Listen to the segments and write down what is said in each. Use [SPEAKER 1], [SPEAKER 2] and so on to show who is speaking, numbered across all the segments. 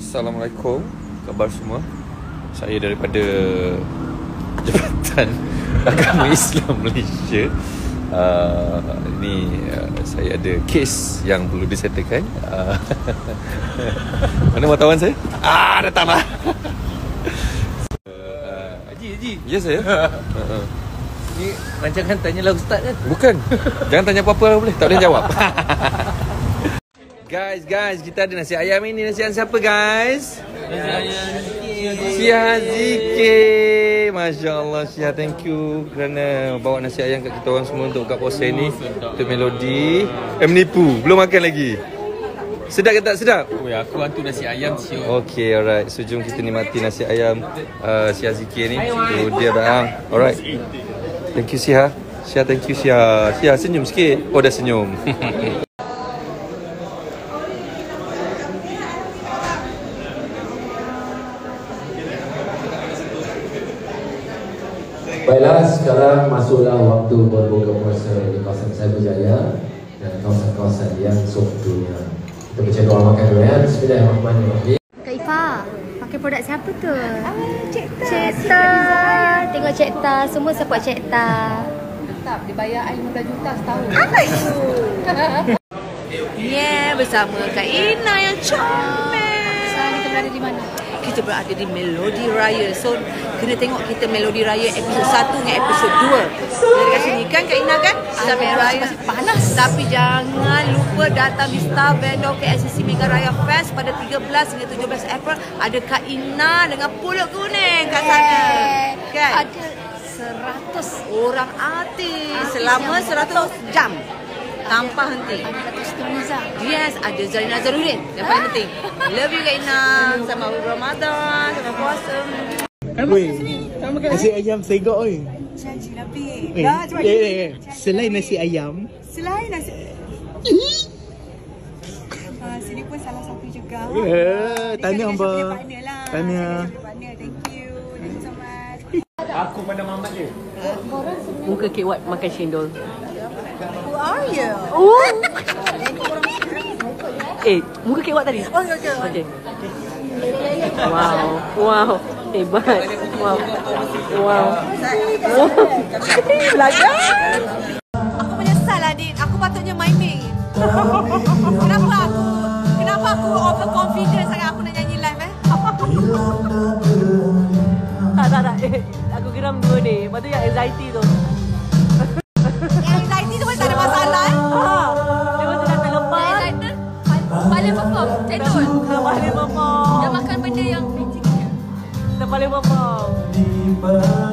[SPEAKER 1] Assalamualaikum. Khabar semua? Saya daripada Jabatan Agama Islam Malaysia. Uh, Ini uh, Saya ada kes Yang perlu disettlekan. Uh, Mana wartawan saya? Ah, datanglah uh,
[SPEAKER 2] Haji, Haji.
[SPEAKER 1] Ya saya. Uh,
[SPEAKER 2] Ni rancangan tanyalah ustaz kan?
[SPEAKER 1] Bukan. Jangan tanya apa-apa boleh? Tak boleh jawab Guys, guys, kita ada nasi ayam ini. Nasi ayam siapa, guys? Syah Zikir. Masya Allah, Syah. Thank you kerana bawa nasi ayam kat kita orang semua untuk kat puasa ni. Untuk melodi. Eh, menipu. Belum makan lagi. Sedap ke tak sedap?
[SPEAKER 2] Ya, aku hantu nasi ayam siul.
[SPEAKER 1] Okay, alright. So, jom kita nikmati nasi ayam uh, Syah Zikir ni. Tu dia dah. Alright. Thank you, Syah. Syah, thank you, Syah. Syah, senyum sikit. Oh, dah senyum.
[SPEAKER 3] Baiklah, sekarang masuklah waktu berbuka puasa di kawasan Cyberjaya dan kawasan-kawasan yang seluruh dunia. Kita baca doa makan dulu ya. Bismillahirrahmanirrahim.
[SPEAKER 4] Kak Ifa, pakai produk siapa tu?
[SPEAKER 5] Ah, Cik Ta.
[SPEAKER 4] Cik Ta. Tengok Cik Ta, semua support Cik Ta.
[SPEAKER 5] Tetap dibayar I 15 juta setahun.
[SPEAKER 6] Yeah, bersama Kak Ina yang comel.
[SPEAKER 5] Sekarang kita berada di mana?
[SPEAKER 6] Kita berada di Melodi Raya. So, kena tengok kita Melodi Raya episod 1 dengan episod 2. Dari kat sini kan Kak Ina kan? Kita Melodi Raya.
[SPEAKER 5] masih panas.
[SPEAKER 6] Tapi jangan lupa datang di Star Vendor KLCC Mega Raya Fest pada 13 hingga 17 April. Ada Kak Ina dengan pulut kuning kat sana. Kan?
[SPEAKER 5] Ada 100
[SPEAKER 6] Orang artis selama 100 jam. Tanpa henti.
[SPEAKER 5] ada Datuk Siti Nurhaliza.
[SPEAKER 6] Yes, ada Zarina Zarudin Yang paling penting Love you Kak Ina Sama Ramadan Sama puasa
[SPEAKER 7] Nasi ayam segak oi.
[SPEAKER 5] Janji Nabi.
[SPEAKER 7] Eh,
[SPEAKER 5] Dah, cuba
[SPEAKER 7] eh,
[SPEAKER 5] gini.
[SPEAKER 7] eh, Selain nasi ayam,
[SPEAKER 5] Selain nasi... Ah, sini pun salah satu juga.
[SPEAKER 7] eh,
[SPEAKER 5] Ni
[SPEAKER 7] tanya
[SPEAKER 5] kan
[SPEAKER 7] hamba.
[SPEAKER 5] Lah.
[SPEAKER 7] Tanya.
[SPEAKER 5] Thank you. Thank you so much.
[SPEAKER 6] Muka kek makan cendol
[SPEAKER 5] are you?
[SPEAKER 6] Eh, muka kek tadi?
[SPEAKER 5] Oh, ya, ya.
[SPEAKER 6] Okay Wow Wow. Hebat Wow. Wow. Belajar. Aku menyesal Adit. Aku patutnya main main. Kenapa aku Kenapa aku overconfident sangat Aku nak nyanyi live eh? Tak tak tak. Eh, Aku geram dua ni. Lepas tu yang anxiety tu
[SPEAKER 5] Paling perform. Cendol.
[SPEAKER 6] Dah paling perform
[SPEAKER 5] Dah makan benda yang magic.
[SPEAKER 6] Dah paling perform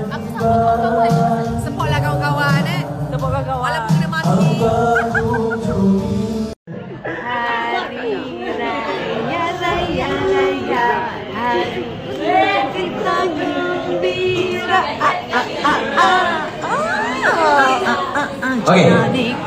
[SPEAKER 5] Aku sama kawan-kawan.
[SPEAKER 6] Support lah kawan-kawan eh Support kawan-kawan Walaupun kena mati
[SPEAKER 4] Hari Raya, Raya, Raya. Hari Raya kita gembira. Ah, ah, ah, ah.
[SPEAKER 3] Okey.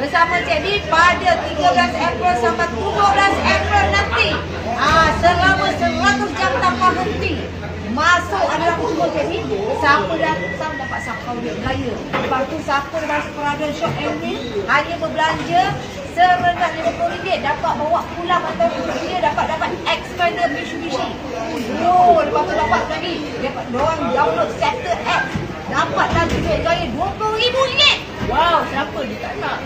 [SPEAKER 6] Bersama Cik B pada 13 April sampai 17 April nanti ah, Selama 100 jam tanpa henti Masuk adalah kumpul Cik B Siapa datang dapat sakau duit belanja Lepas tu siapa masuk Prada Shop ini Hanya berbelanja serendah RM50 dapat bawa pulang atau dia dapat dapat expander Mitsubishi. Oh, lepas tu dapat lagi dapat doang download settle app. Dapat lagi duit gaya RM20,000. Wow, siapa dia tak nak?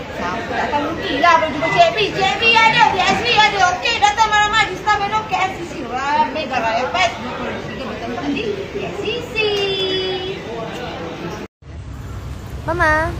[SPEAKER 6] Rugilah boleh jumpa CB. CB ada, DSB ada. Okey, datang malam-malam di Star Meadow KLCC. Wah, Mega Raya Fest 23 bertempat di KLCC.
[SPEAKER 4] Mama,